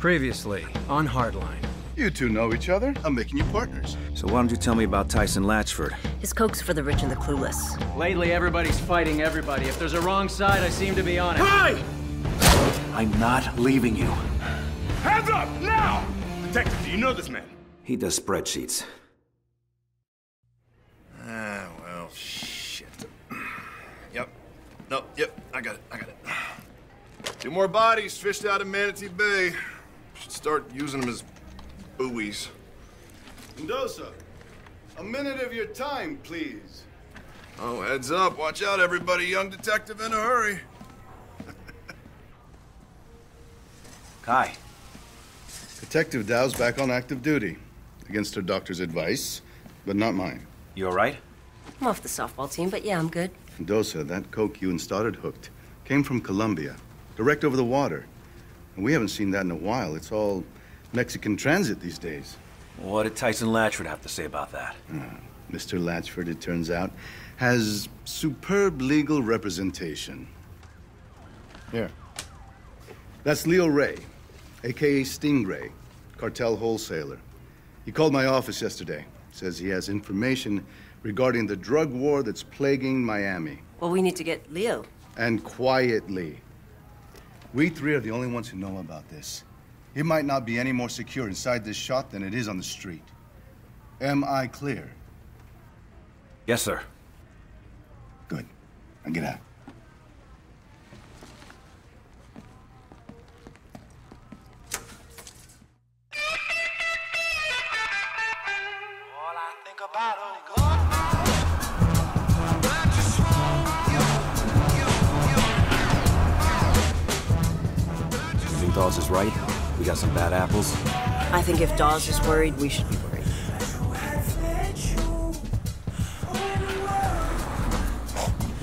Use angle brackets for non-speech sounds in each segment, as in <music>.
Previously, on Hardline. You two know each other. I'm making you partners. So why don't you tell me about Tyson Latchford? His coke's for the rich and the clueless. Lately, everybody's fighting everybody. If there's a wrong side, I seem to be on it. Hey! I'm not leaving you. Hands up, now! Detective, do you know this man? He does spreadsheets. Ah, well, shit. Yep. No, yep, I got it, I got it. Two more bodies fished out of Manatee Bay. Should start using them as buoys. Mendoza, a minute of your time, please. Oh, heads up. Watch out, everybody. Young detective in a hurry. <laughs> Khai, Detective Dao's back on active duty. Against her doctor's advice, but not mine. you alright? I'm off the softball team, but yeah, I'm good. Mendoza, that coke you and Stoddard hooked came from Colombia, direct over the water. And we haven't seen that in a while. It's all Mexican transit these days. What did Tyson Latchford have to say about that? Hmm. Mr. Latchford, it turns out, has superb legal representation. Here. That's Leo Ray, aka Stingray, cartel wholesaler. He called my office yesterday. Says he has information regarding the drug war that's plaguing Miami. Well, we need to get Leo. And quietly. We three are the only ones who know about this. It might not be any more secure inside this shot than it is on the street. Am I clear? Yes, sir. Good. Now get out. Some bad apples? I think if Dawes is worried, we should be worried.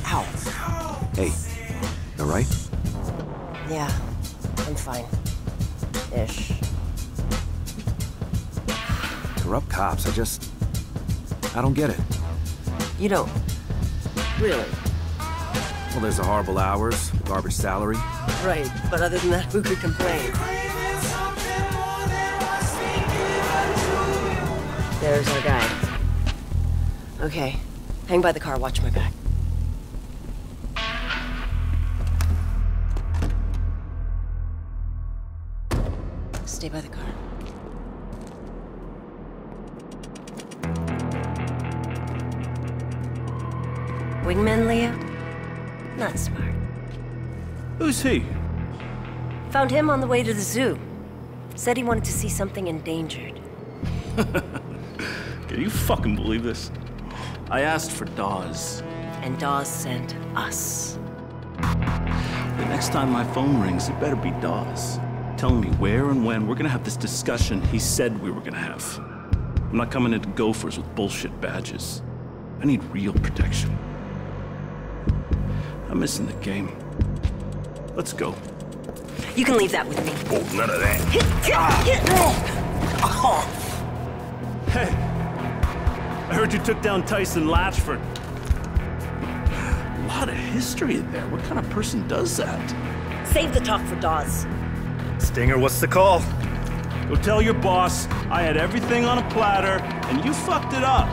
Ow. Hey, you alright? Yeah, I'm fine. Ish. Corrupt cops, I just... I don't get it. You don't. Really? Well, there's the horrible hours, garbage salary. Right, but other than that, who could complain? There's our guy. Okay, hang by the car, watch my back. Stay by the car. Wingman, Leo? Not smart. Who's he? Found him on the way to the zoo. Said he wanted to see something endangered. <laughs> Can you fucking believe this? I asked for Dawes. And Dawes sent us. The next time my phone rings, it better be Dawes. Telling me where and when we're gonna have this discussion he said we were gonna have. I'm not coming into Gophers with bullshit badges. I need real protection. I'm missing the game. Let's go. You can leave that with me. Oh, none of that. Hey, I heard you took down Tyson Latchford. A lot of history there. What kind of person does that? Save the talk for Dawes. Stinger, what's the call? Go tell your boss I had everything on a platter and you fucked it up.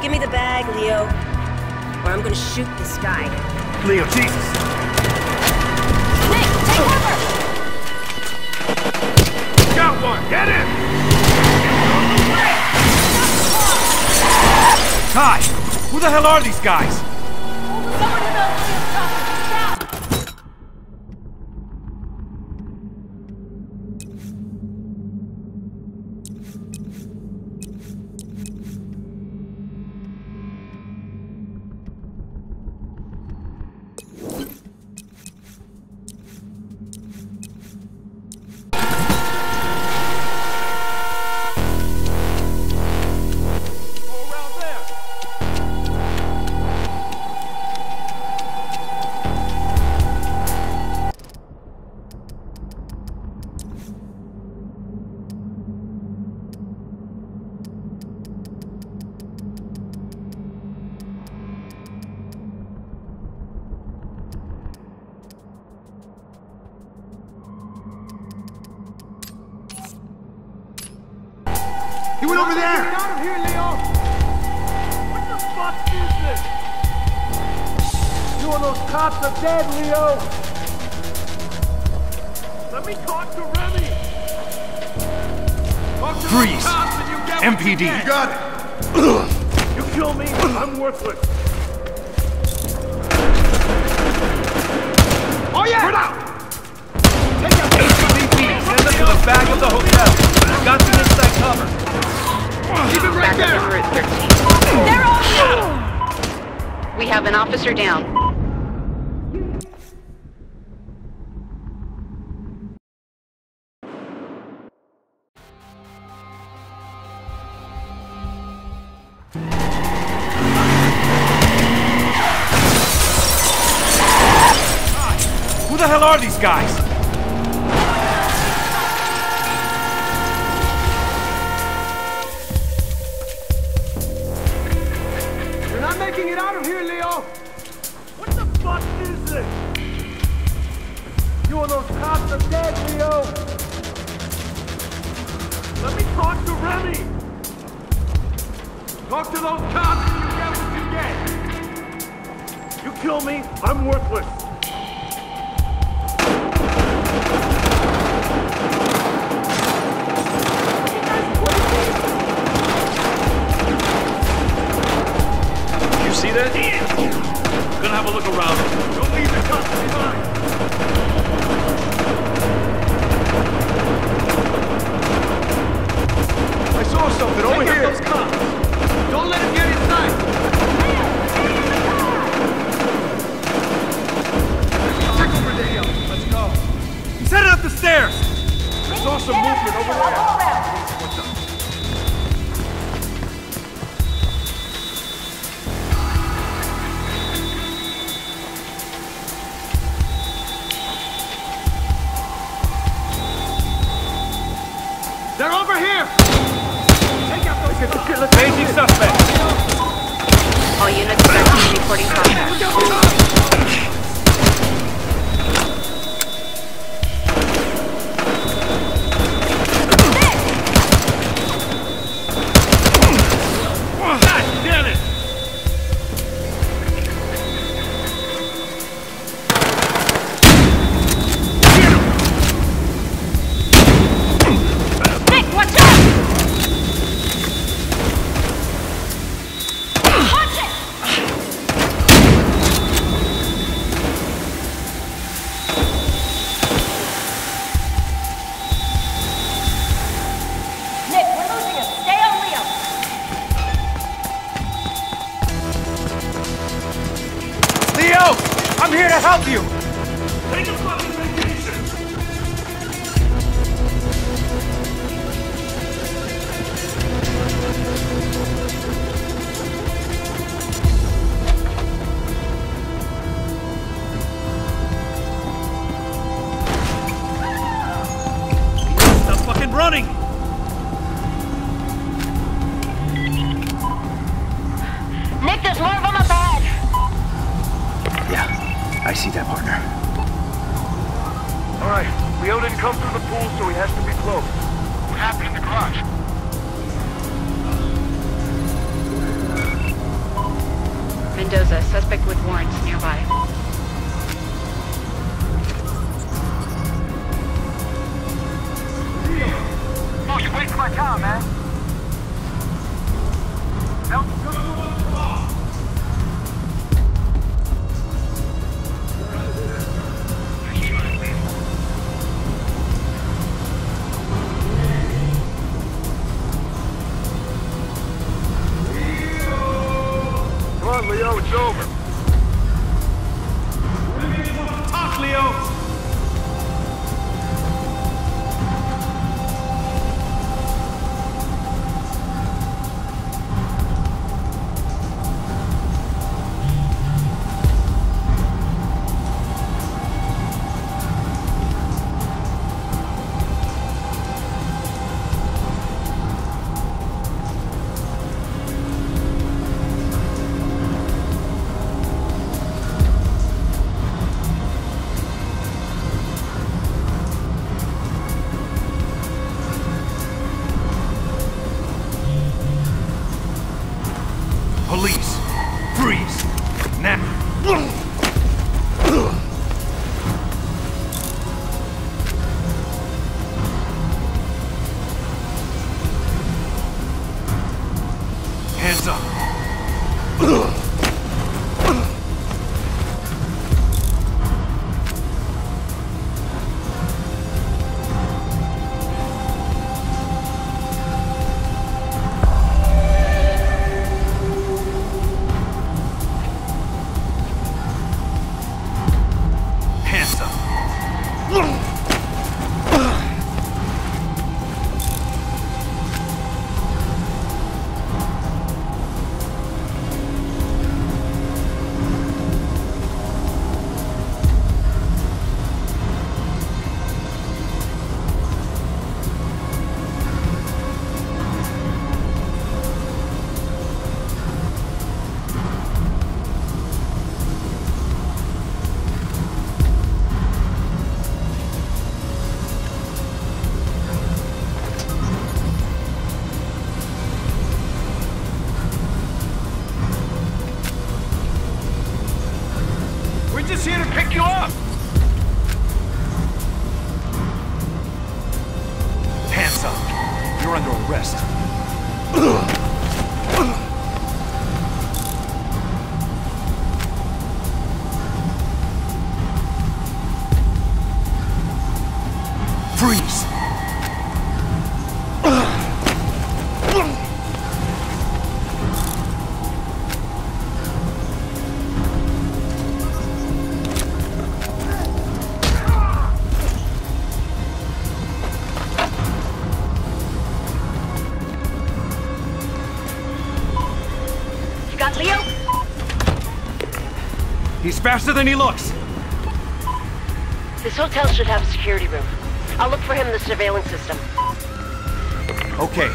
Give me the bag, Leo. Or I'm gonna shoot this guy. Leo, Jesus! Nick, take cover! Got one! Get in! Ty! Who the hell are these guys? An officer down. Who the hell are these guys? around. Arizona. Just here to pick faster than he looks! This hotel should have a security room. I'll look for him in the surveillance system. Okay,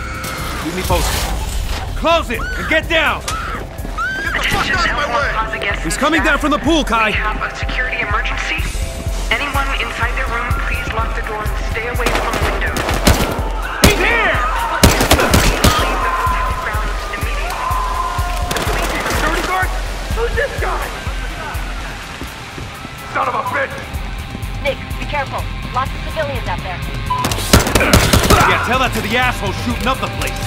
keep me posted. Close it and get down! Attention, L1 Plaza guests He's coming staff. down from the pool, Khai! We have a security emergency. Anyone inside their room, please lock the door and stay away tell that to the asshole shooting up the place.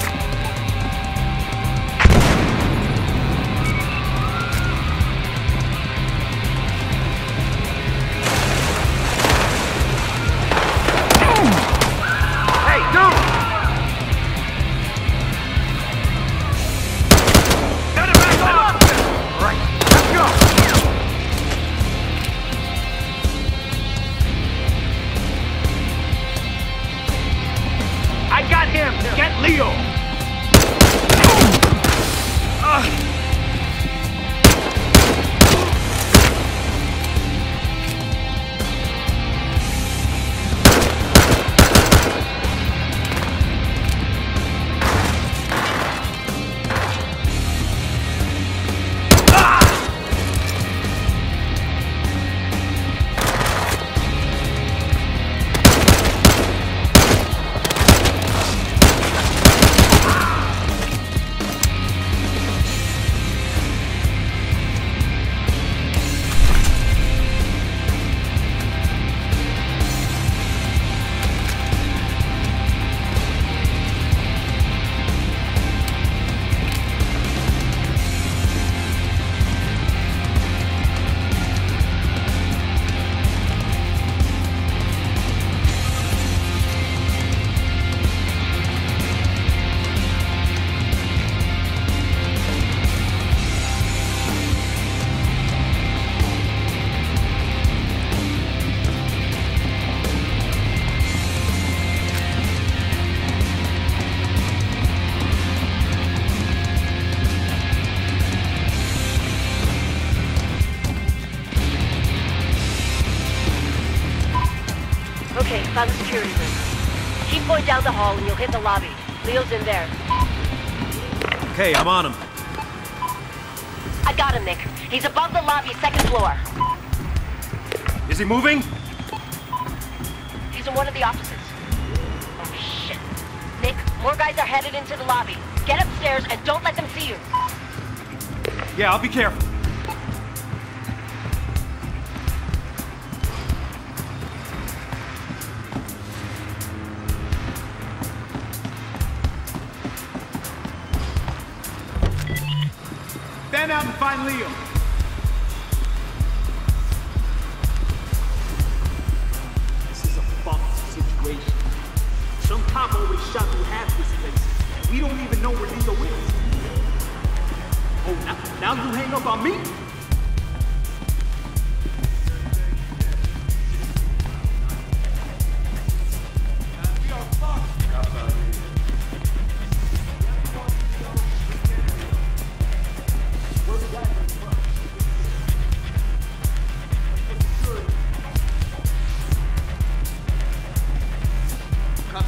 Down the hall and you'll hit the lobby. Leo's in there. Okay, I'm on him. I got him, Nick. He's above the lobby, second floor. Is he moving? He's in one of the offices. Oh, shit. Nick, more guys are headed into the lobby. Get upstairs and don't let them see you. Yeah, I'll be careful. Stand out and find Leo. This is a fucked situation. Some cop always shot through half this place. We don't even know where Leo is. Oh, now, now you hang up on me?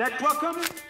that truck coming?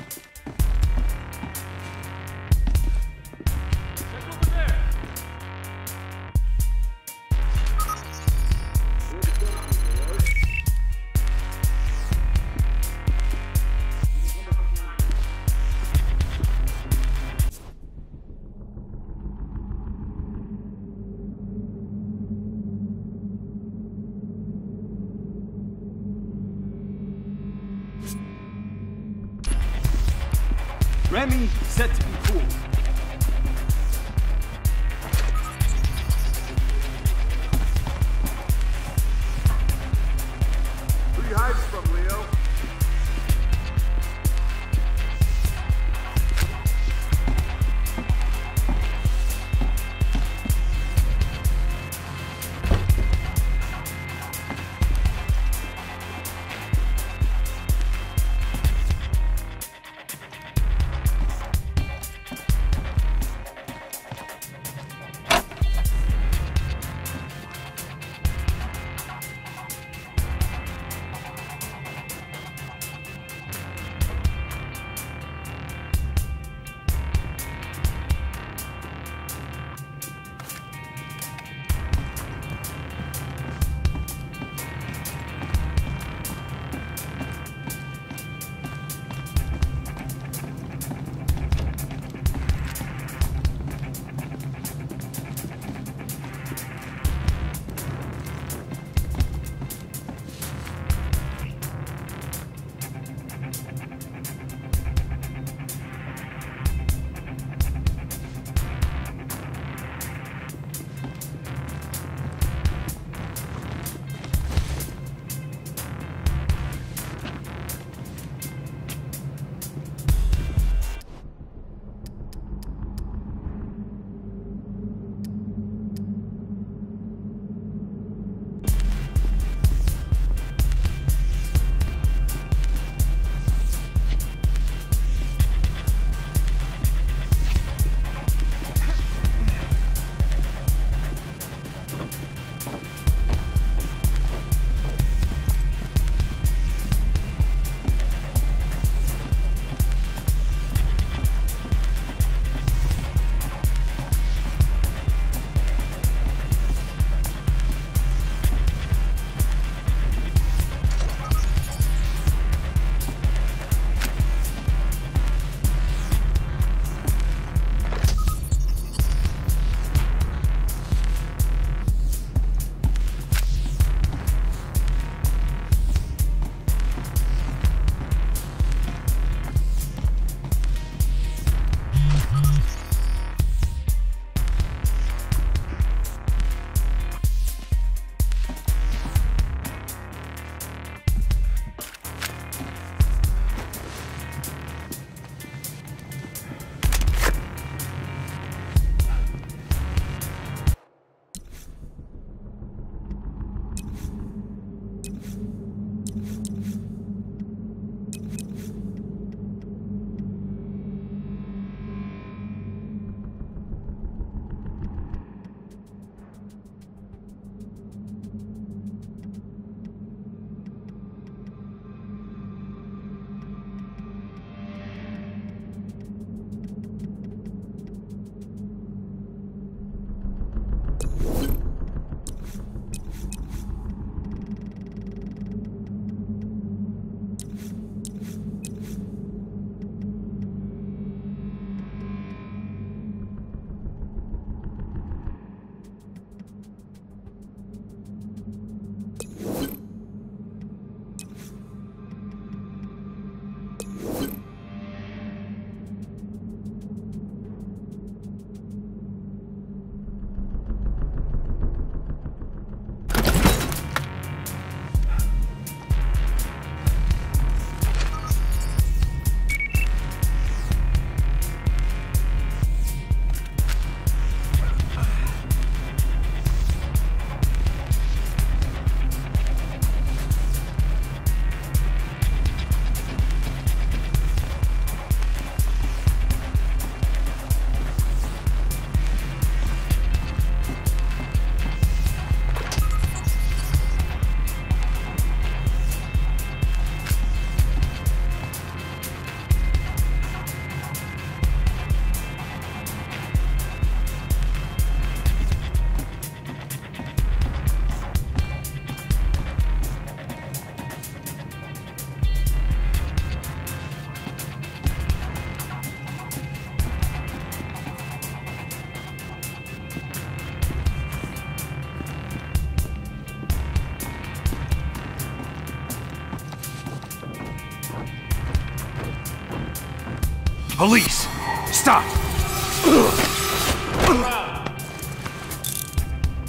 Police! Stop!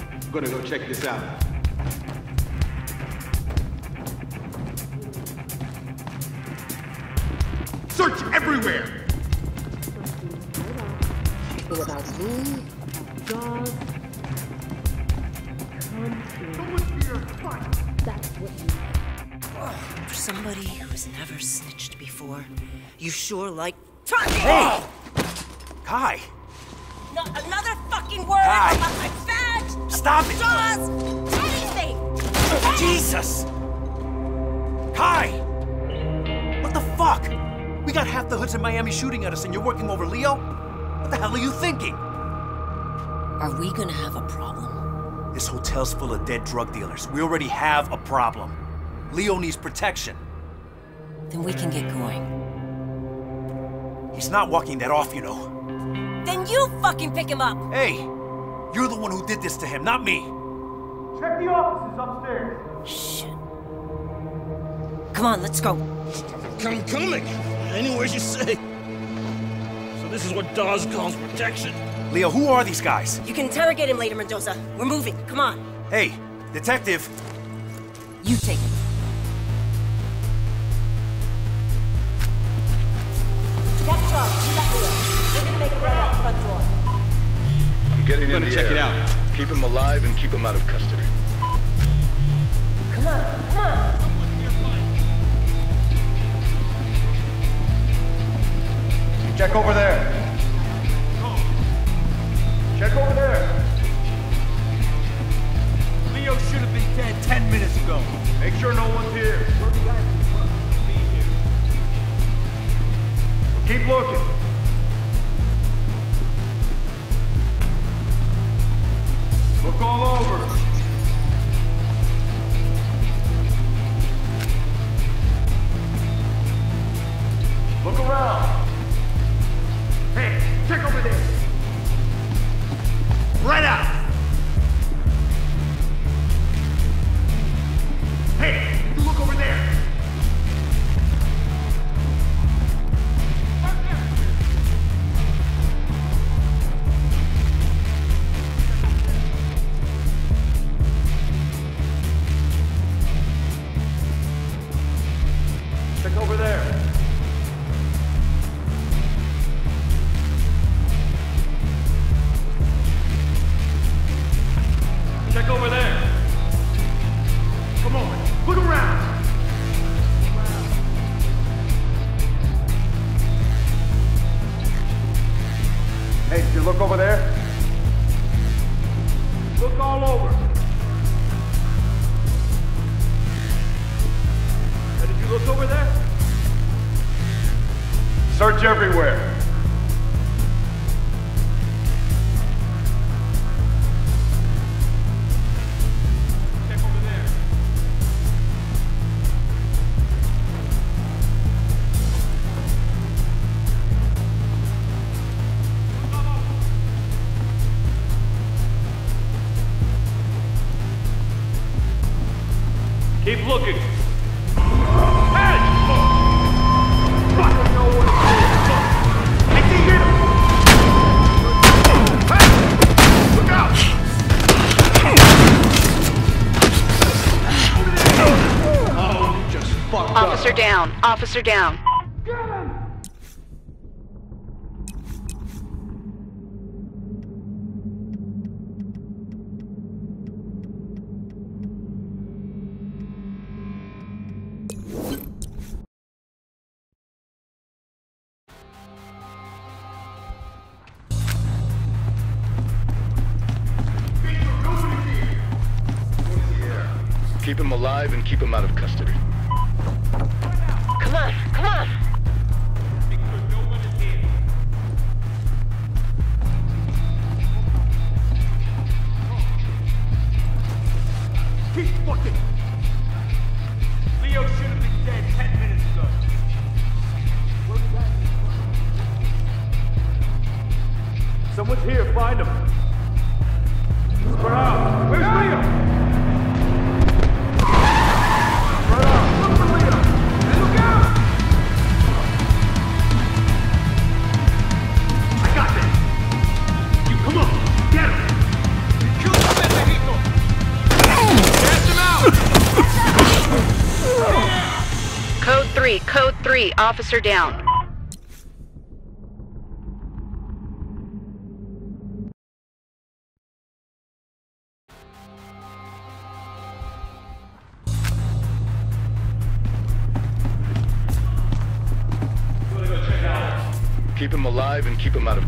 I'm gonna go check this out. Drug dealers. We already have a problem. Leo needs protection. Then we can get going. He's not walking that off, you know. Then you fucking pick him up! Hey, you're the one who did this to him, not me. Check the offices upstairs. Shit. Come on, let's go. I'm coming. Anywhere you say. So this is what Dawes calls protection. Leo, who are these guys? You can interrogate him later, Mendoza. We're moving. Come on. Hey, detective. You take him. That's Charles. You got Leo. We're gonna make a run out the front door. I'm getting I'm in gonna the check air. it out. Keep him alive and keep him out of custody. Come on, come on. Check over there. Check over there. Should have been dead ten minutes ago. Make sure no one's here. Keep looking. Look all over. Everywhere. Officer down. Keep him alive and keep him out of custody. Come on, come on. Keep fucking. Leo should have been dead ten minutes ago. Someone's here. Find him. Spread out. Where's Leo? 3, code 3, officer down. Keep him alive and keep him out of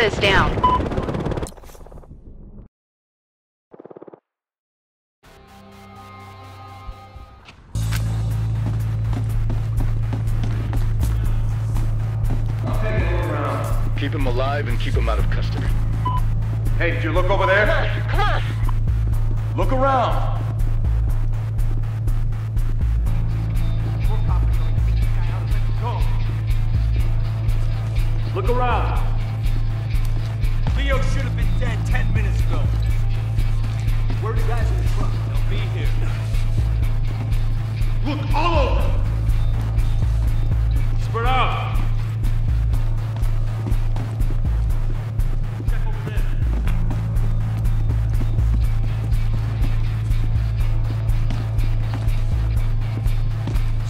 3, is down.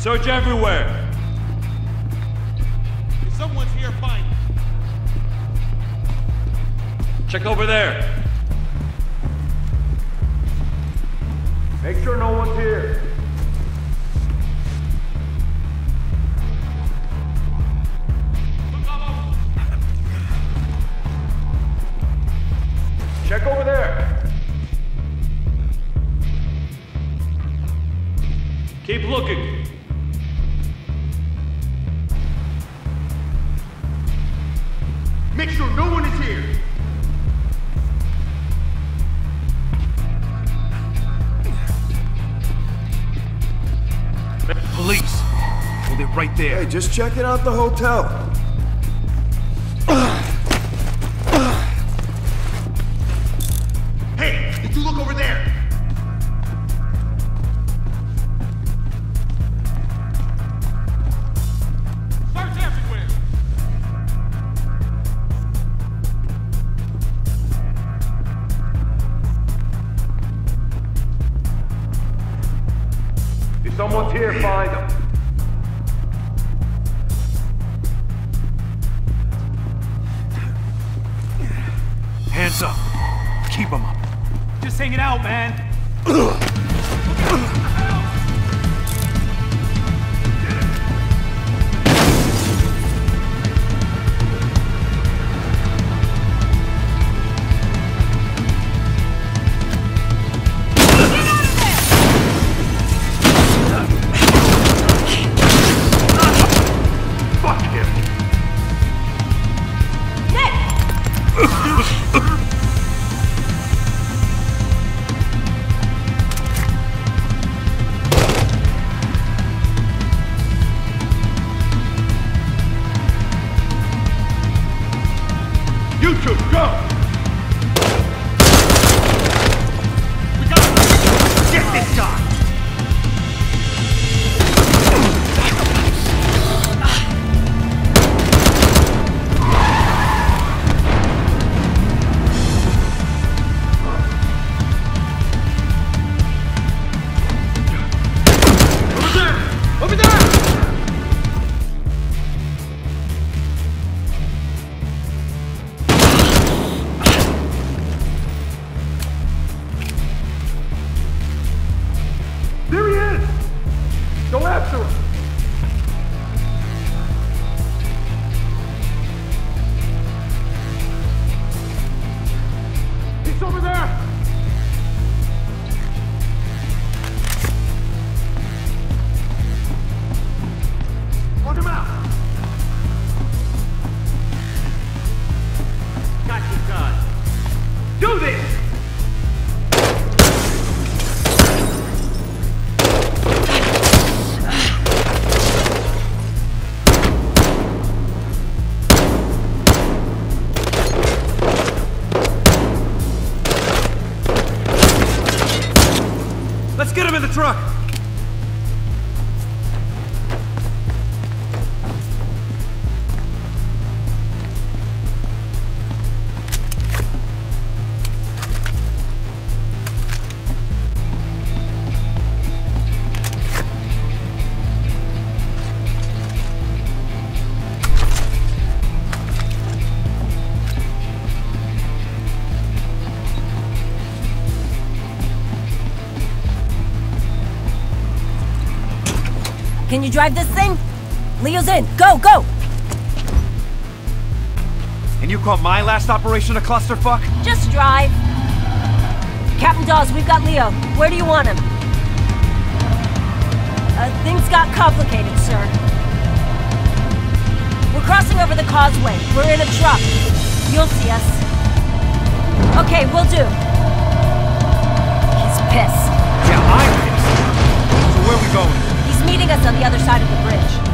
Search everywhere. If someone's here, find them. Check over there. Make sure no one's here. Check over there. Keep looking. Make sure no one is here. Police. Hold it right there. Hey, just checking out the hotel. Someone's here, find them. Hands up. Keep them up. Just hanging out, man. <clears throat> Can you drive this thing? Leo's in. Go, go! And you call my last operation a clusterfuck? Just drive. Captain Dawes, we've got Leo. Where do you want him? Uh, things got complicated, sir. We're crossing over the causeway. We're in a truck. You'll see us. Okay, we'll do. He's pissed. Yeah, I'm pissed. So where we going? Us on the other side of the bridge.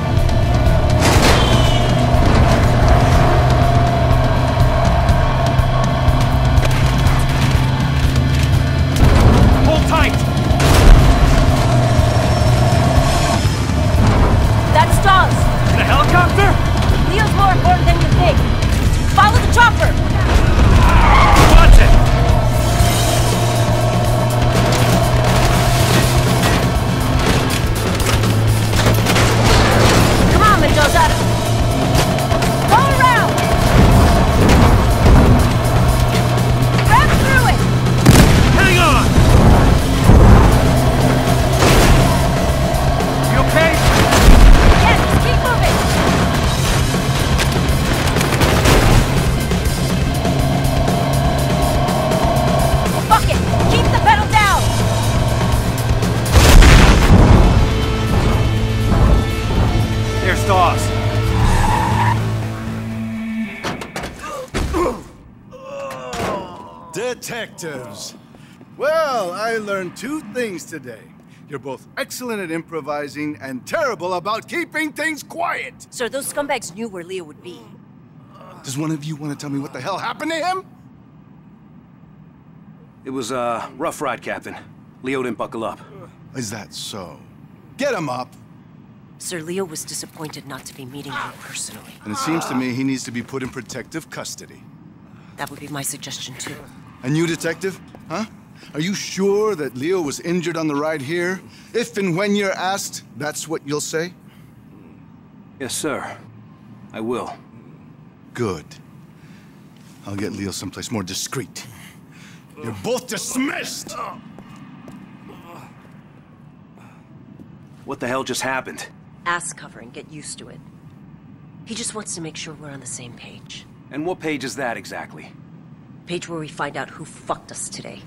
Two things today. You're both excellent at improvising and terrible about keeping things quiet. Sir, those scumbags knew where Leo would be. Does one of you want to tell me what the hell happened to him? It was a rough ride, Captain. Leo didn't buckle up. Is that so? Get him up. Sir, Leo was disappointed not to be meeting you personally. And it seems to me he needs to be put in protective custody. That would be my suggestion, too. And you, detective? Huh? Are you sure that Leo was injured on the ride here? If and when you're asked, that's what you'll say? Yes, sir. I will. Good. I'll get Leo someplace more discreet. You're both dismissed! What the hell just happened? Ass covering, get used to it. He just wants to make sure we're on the same page. And what page is that exactly? Page where we find out who fucked us today.